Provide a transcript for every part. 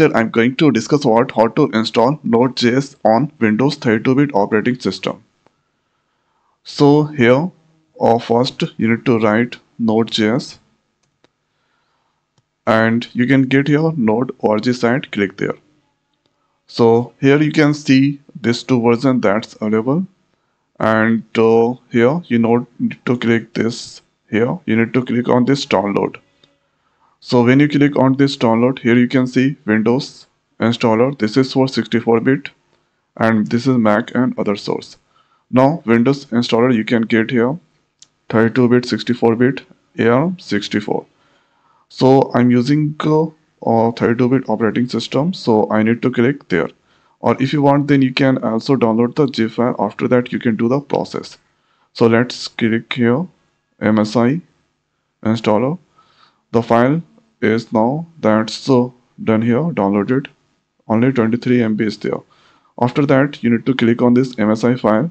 Instead, I'm going to discuss about how to install Node.js on Windows 32-bit operating system. So here, uh, first you need to write Node.js and you can get your node org site click there. So here you can see this two version that's available. And uh, here you need to click this here. You need to click on this download so when you click on this download here you can see windows installer. This is for 64 bit and this is mac and other source. Now windows installer you can get here 32 bit 64 bit ARM64 so I'm using uh, a 32-bit operating system so I need to click there. Or if you want then you can also download the zip file. After that you can do the process. So let's click here MSI installer. The file is now that's uh, done here downloaded. Only 23 MB is there. After that you need to click on this MSI file.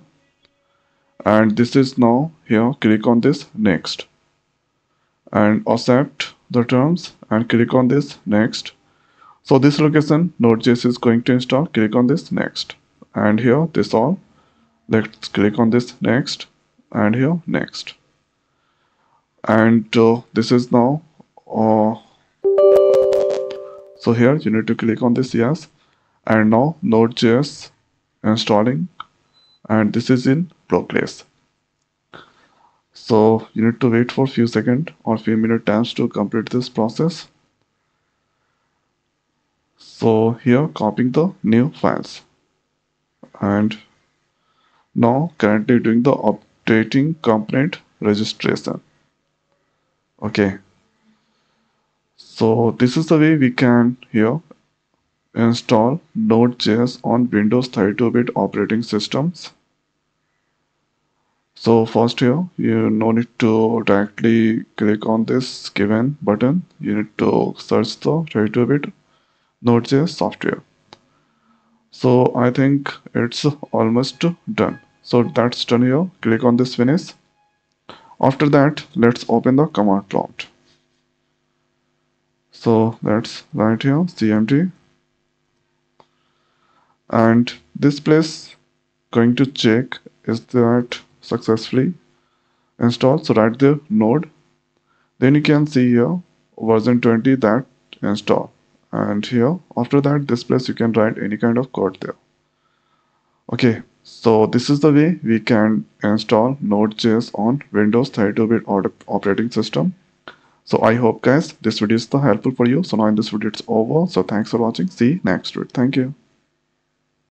And this is now here click on this next. And accept the terms and click on this next. So this location node.js is going to install click on this next. And here this all. Let's click on this next. And here next. And uh, this is now uh, so here you need to click on this yes. And now node.js installing. And this is in progress. So you need to wait for a few seconds or few minute times to complete this process. So here copying the new files. And now currently doing the updating component registration. Okay so this is the way we can here install node.js on windows 32-bit operating systems. So first here you no need to directly click on this given button. You need to search the 32-bit node.js software. So i think it's almost done. So that's done here. Click on this finish. After that let's open the command prompt so let's write here cmd and this place going to check is that successfully installed. So write the node. Then you can see here version 20 that install. And here after that this place you can write any kind of code there. Okay so this is the way we can install node.js on windows 32-bit operating system so i hope guys this video is helpful for you. So now in this video it's over. So thanks for watching. See you next week thank you